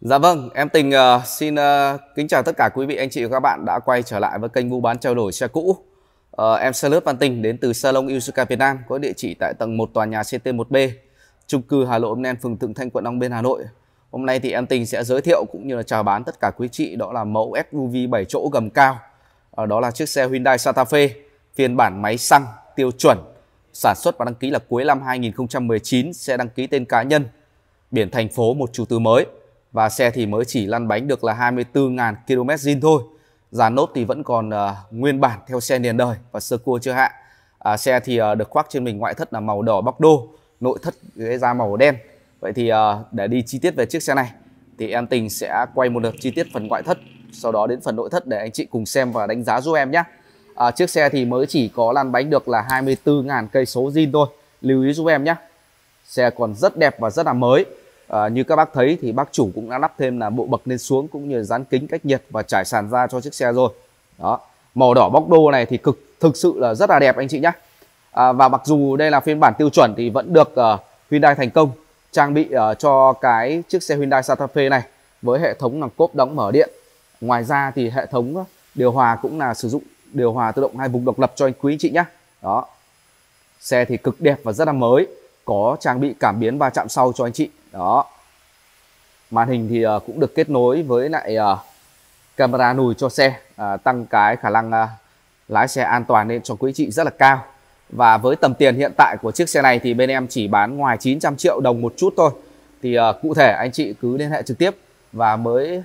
Dạ vâng, em Tình uh, xin uh, kính chào tất cả quý vị anh chị và các bạn đã quay trở lại với kênh mua bán trao đổi xe cũ. Uh, em lướt Văn Tình đến từ Salon Yusuka Việt Nam có địa chỉ tại tầng 1 tòa nhà CT1B, chung cư Hà Nội Nen, phường Thượng Thanh, quận Long Biên, Hà Nội. Hôm nay thì em Tình sẽ giới thiệu cũng như là chào bán tất cả quý chị đó là mẫu SUV 7 chỗ gầm cao. Uh, đó là chiếc xe Hyundai Santa Fe phiên bản máy xăng tiêu chuẩn, sản xuất và đăng ký là cuối năm 2019, xe đăng ký tên cá nhân, biển thành phố một chủ tư mới và xe thì mới chỉ lăn bánh được là 24.000 km zin thôi. giá nốt thì vẫn còn uh, nguyên bản theo xe liền đời và sơ cua chưa hạ. À, xe thì uh, được khoác trên mình ngoại thất là màu đỏ bắc đô, nội thất ghế da màu đen. Vậy thì uh, để đi chi tiết về chiếc xe này thì em Tình sẽ quay một lượt chi tiết phần ngoại thất, sau đó đến phần nội thất để anh chị cùng xem và đánh giá giúp em nhé. À, chiếc xe thì mới chỉ có lăn bánh được là 24.000 cây số zin thôi. Lưu ý giúp em nhé. Xe còn rất đẹp và rất là mới à, như các bác thấy thì bác chủ cũng đã lắp thêm là bộ bậc lên xuống cũng như dán kính cách nhiệt và trải sàn ra cho chiếc xe rồi. Đó màu đỏ bóc đô này thì cực thực sự là rất là đẹp anh chị nhé à, và mặc dù đây là phiên bản tiêu chuẩn thì vẫn được uh, Hyundai thành công trang bị uh, cho cái chiếc xe Hyundai Santa Fe này với hệ thống là cốp đóng mở điện. Ngoài ra thì hệ thống điều hòa cũng là sử dụng điều hòa tự động hai vùng độc lập cho anh quý anh chị nhé đó xe thì cực đẹp và rất là mới có trang bị cảm biến va chạm sau cho anh chị đó. Màn hình thì uh, cũng được kết nối với lại uh, camera lùi cho xe uh, tăng cái khả năng uh, lái xe an toàn lên cho quý chị rất là cao. Và với tầm tiền hiện tại của chiếc xe này thì bên em chỉ bán ngoài 900 triệu đồng một chút thôi. Thì uh, cụ thể anh chị cứ liên hệ trực tiếp. Và mới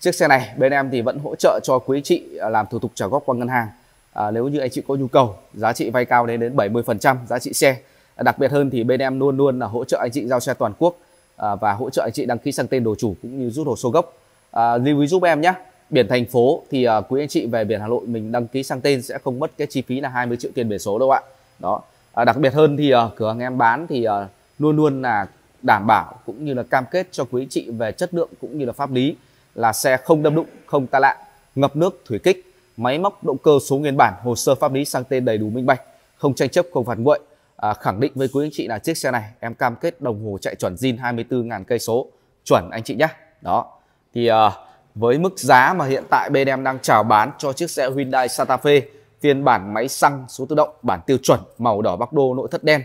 chiếc xe này bên em thì vẫn hỗ trợ cho quý chị làm thủ tục trả góp qua ngân hàng. À, nếu như anh chị có nhu cầu giá trị vay cao đến đến 70% giá trị xe đặc biệt hơn thì bên em luôn luôn là hỗ trợ anh chị giao xe toàn quốc à, và hỗ trợ anh chị đăng ký sang tên đồ chủ cũng như rút hồ sơ gốc. À, lưu ý giúp em nhé biển thành phố thì à, quý anh chị về biển Hà Nội mình đăng ký sang tên sẽ không mất cái chi phí là 20 triệu tiền biển số đâu ạ. Đó. À, đặc biệt hơn thì à, cửa hàng em bán thì à, luôn luôn là đảm bảo cũng như là cam kết cho quý anh chị về chất lượng cũng như là pháp lý là xe không đâm đụng không tai nạn ngập nước thủy kích máy móc động cơ số nguyên bản hồ sơ pháp lý sang tên đầy đủ minh bạch không tranh chấp không phạt nguội à, khẳng định với quý anh chị là chiếc xe này em cam kết đồng hồ chạy chuẩn zin 24.000 cây số chuẩn anh chị nhé. Đó. Thì à, với mức giá mà hiện tại bên em đang chào bán cho chiếc xe Hyundai Santa Fe phiên bản máy xăng số tự động bản tiêu chuẩn màu đỏ Bắc Đô nội thất đen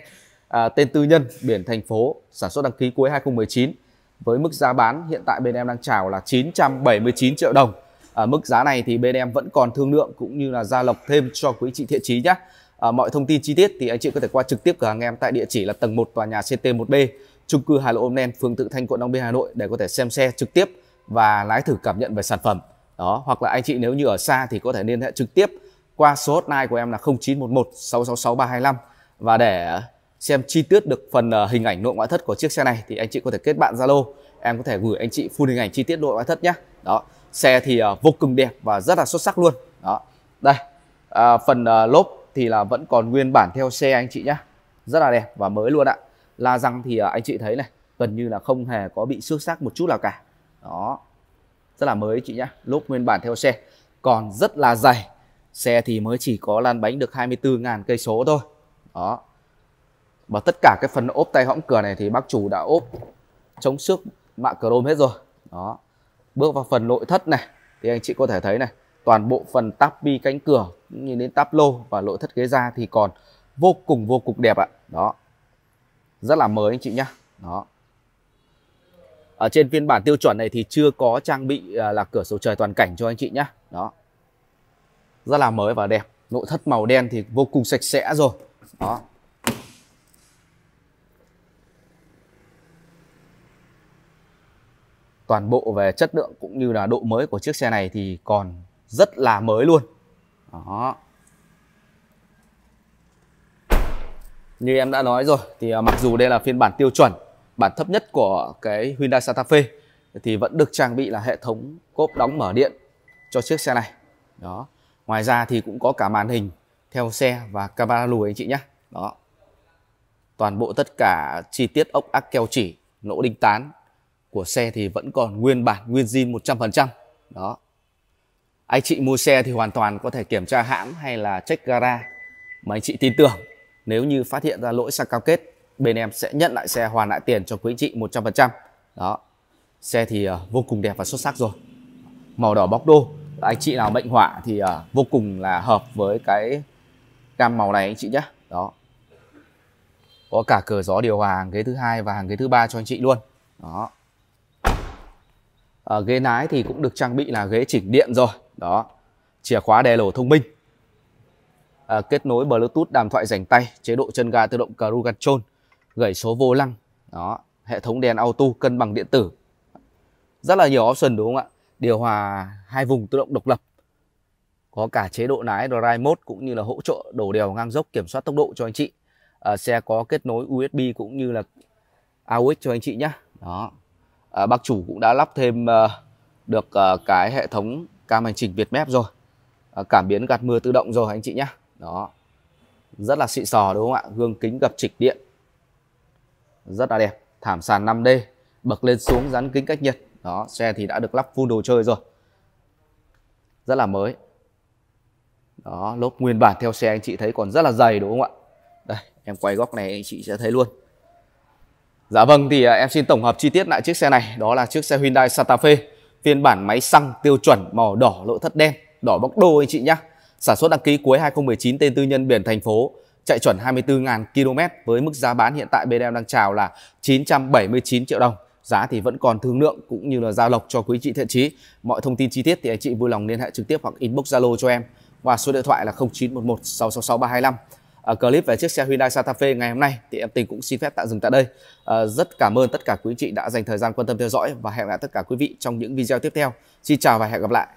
à, tên tư nhân biển thành phố sản xuất đăng ký cuối 2019 với mức giá bán hiện tại bên em đang chào là 979 triệu đồng. À, mức giá này thì bên em vẫn còn thương lượng cũng như là gia lộc thêm cho quý chị thiện trí nhé. À, mọi thông tin chi tiết thì anh chị có thể qua trực tiếp cửa hàng em tại địa chỉ là tầng 1 tòa nhà CT1B, chung cư Hà lộ Ôm Nen, phường Tự Thanh, quận Long Biên, Hà Nội để có thể xem xe trực tiếp và lái thử cảm nhận về sản phẩm. Đó, hoặc là anh chị nếu như ở xa thì có thể liên hệ trực tiếp qua số hotline của em là 0911 666 325 và để xem chi tiết được phần ờ, hình ảnh nội ngoại thất của chiếc xe này thì anh chị có thể kết bạn Zalo, em có thể gửi anh chị full hình ảnh chi tiết nội ngoại thất nhé. Đó, xe thì ờ, vô cùng đẹp và rất là xuất sắc luôn. Đó, đây À, phần lốp thì là vẫn còn nguyên bản theo xe anh chị nhá. Rất là đẹp và mới luôn ạ. La răng thì à, anh chị thấy này, gần như là không hề có bị xước xác một chút nào cả. Đó. Rất là mới chị nhá lốp nguyên bản theo xe còn rất là dày. Xe thì mới chỉ có lăn bánh được 24.000 cây số thôi. Đó. Và tất cả cái phần ốp tay hõng cửa này thì bác chủ đã ốp chống xước mạ chrome hết rồi. Đó. Bước vào phần nội thất này, thì anh chị có thể thấy này toàn bộ phần táp bi cánh cửa như đến táp lô và nội thất ghế da thì còn vô cùng vô cùng đẹp ạ. Đó. Rất là mới anh chị nhá. Đó. Ở trên phiên bản tiêu chuẩn này thì chưa có trang bị à, là cửa sổ trời toàn cảnh cho anh chị nhá. Đó. Rất là mới và đẹp. Nội thất màu đen thì vô cùng sạch sẽ rồi. Đó. Toàn bộ về chất lượng cũng như là độ mới của chiếc xe này thì còn rất là mới luôn. Đó. Như em đã nói rồi, thì à, mặc dù đây là phiên bản tiêu chuẩn, bản thấp nhất của cái Hyundai Santa Fe, thì vẫn được trang bị là hệ thống cốp đóng mở điện cho chiếc xe này. Đó. Ngoài ra thì cũng có cả màn hình theo xe và camera lùi anh chị nhé. Đó. Toàn bộ tất cả chi tiết ốc ác keo chỉ nỗ đinh tán của xe thì vẫn còn nguyên bản, nguyên zin 100% đó anh chị mua xe thì hoàn toàn có thể kiểm tra hãng hay là check gara mà anh chị tin tưởng nếu như phát hiện ra lỗi sang cam kết bên em sẽ nhận lại xe hoàn lại tiền cho quý anh chị 100% đó. Xe thì uh, vô cùng đẹp và xuất sắc rồi. Màu đỏ bóc đô. Anh chị nào mệnh họa thì uh, vô cùng là hợp với cái cam màu này anh chị nhé đó. Có cả cửa gió điều hòa hàng ghế thứ hai và hàng ghế thứ ba cho anh chị luôn. Đó. Ở ghế lái thì cũng được trang bị là ghế chỉnh điện rồi đó chìa khóa đè lỗ thông minh. À, kết nối bluetooth đàm thoại rảnh tay chế độ chân ga tự động cruise control gẩy số vô lăng. Đó hệ thống đèn auto cân bằng điện tử. Rất là nhiều option đúng không ạ? Điều hòa hai vùng tự động độc lập. Có cả chế độ lái drive mode cũng như là hỗ trợ đổ đèo ngang dốc kiểm soát tốc độ cho anh chị. À, xe có kết nối USB cũng như là AUX cho anh chị nhé đó. À, bác chủ cũng đã lắp thêm uh, được uh, cái hệ thống cam hành trình Việt mép rồi. À, cảm biến gạt mưa tự động rồi anh chị nhé. Đó. Rất là xịn sò đúng không ạ? Gương kính gập trịch điện. Rất là đẹp. Thảm sàn 5D bậc lên xuống dán kính cách nhiệt. Đó xe thì đã được lắp full đồ chơi rồi. Rất là mới. Đó lốp nguyên bản theo xe anh chị thấy còn rất là dày đúng không ạ? Đây em quay góc này anh chị sẽ thấy luôn. Dạ vâng thì à, em xin tổng hợp chi tiết lại chiếc xe này. Đó là chiếc xe Hyundai Santa Fe phiên bản máy xăng tiêu chuẩn màu đỏ nội thất đen, đỏ bóc đô anh chị nhé sản xuất đăng ký cuối 2019 tên tư nhân biển thành phố, chạy chuẩn 24.000 km với mức giá bán hiện tại bên em đang chào là 979 triệu đồng. Giá thì vẫn còn thương lượng cũng như là giao lộc cho quý chị thiện chí. Mọi thông tin chi tiết thì anh chị vui lòng liên hệ trực tiếp hoặc inbox zalo cho em qua số điện thoại là 0911 666 325 uh, clip về chiếc xe Hyundai Santa Fe ngày hôm nay thì em Tình cũng xin phép tạm dừng tại đây. Uh, rất cảm ơn tất cả quý chị đã dành thời gian quan tâm theo dõi và hẹn gặp lại tất cả quý vị trong những video tiếp theo. Xin chào và hẹn gặp lại.